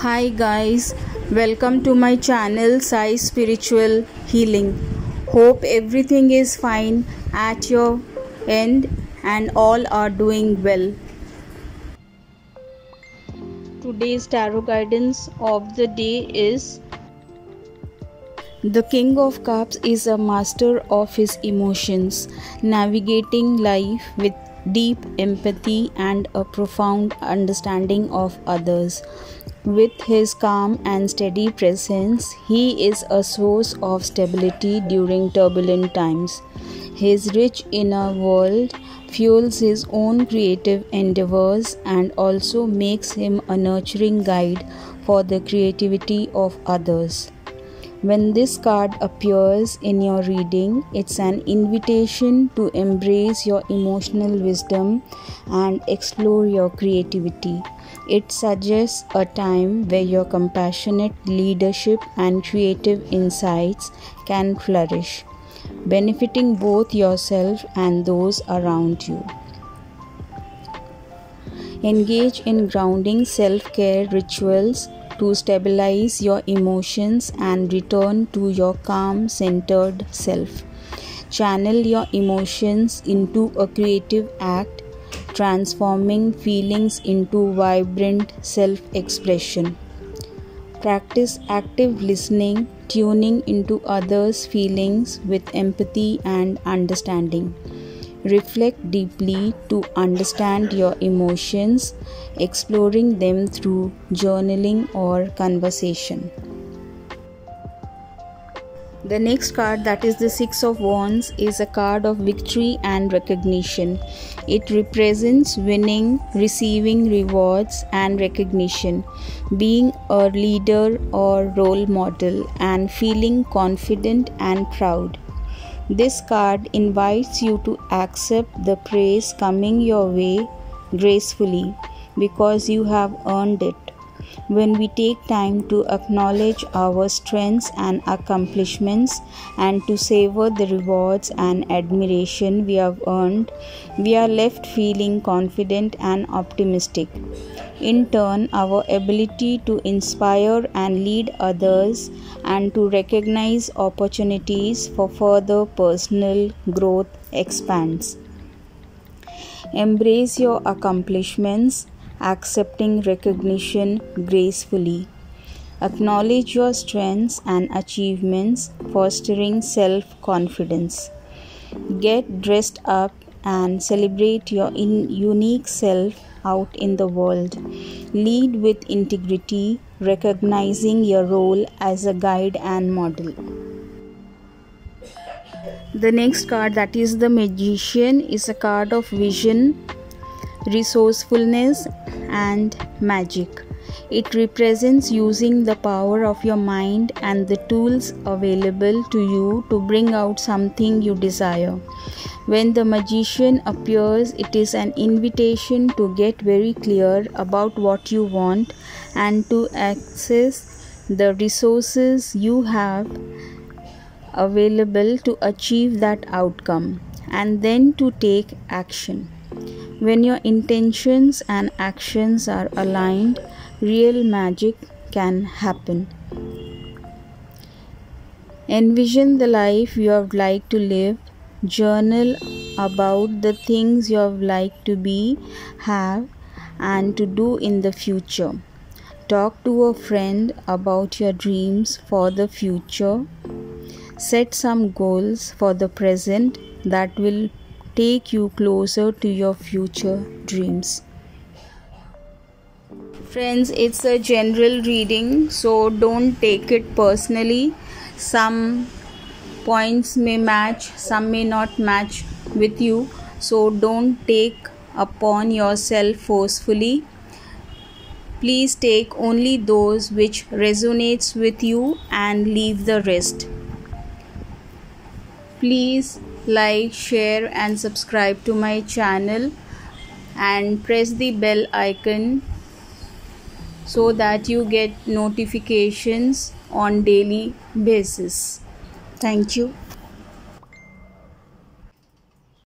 Hi guys, welcome to my channel Sai Spiritual Healing. Hope everything is fine at your end and all are doing well. Today's tarot guidance of the day is the King of Cups is a master of his emotions, navigating life with deep empathy and a profound understanding of others. With his calm and steady presence, he is a source of stability during turbulent times. His rich inner world fuels his own creative endeavors and also makes him a nurturing guide for the creativity of others. When this card appears in your reading, it's an invitation to embrace your emotional wisdom and explore your creativity. It suggests a time where your compassionate leadership and creative insights can flourish, benefiting both yourself and those around you. Engage in grounding self care rituals to stabilize your emotions and return to your calm centered self. Channel your emotions into a creative act, transforming feelings into vibrant self expression. Practice active listening, tuning into others' feelings with empathy and understanding. Reflect deeply to understand your emotions, exploring them through journaling or conversation. The next card, that is the Six of Wands, is a card of victory and recognition. It represents winning, receiving rewards and recognition, being a leader or role model, and feeling confident and proud. This card invites you to accept the praise coming your way gracefully because you have earned it. When we take time to acknowledge our strengths and accomplishments and to savor the rewards and admiration we have earned, we are left feeling confident and optimistic. In turn, our ability to inspire and lead others and to recognize opportunities for further personal growth expands. Embrace your accomplishments, accepting recognition gracefully. Acknowledge your strengths and achievements, fostering self confidence. Get dressed up and celebrate your unique self out in the world. Lead with integrity, recognizing your role as a guide and model. The next card, that is the Magician, is a card of vision, resourcefulness, and magic. It represents using the power of your mind and the tools available to you to bring out something you desire. When the magician appears, it is an invitation to get very clear about what you want and to access the resources you have available to achieve that outcome and then to take action. When your intentions and actions are aligned, real magic can happen. Envision the life you would like to live. Journal about the things you would like to be, have, and to do in the future. Talk to a friend about your dreams for the future. Set some goals for the present that will take you closer to your future dreams. Friends, it's a general reading, so don't take it personally. Some points may match, some may not match with you, so don't take upon yourself forcefully. Please take only those which resonates with you and leave the rest. Please like, share and subscribe to my channel and press the bell icon so that you get notifications on daily basis. Thank you